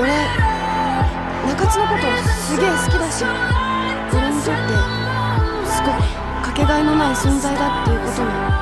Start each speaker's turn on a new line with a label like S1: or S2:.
S1: 俺中津のことすげえ好きだし俺にとってすごくかけがえのない存在だっていうことも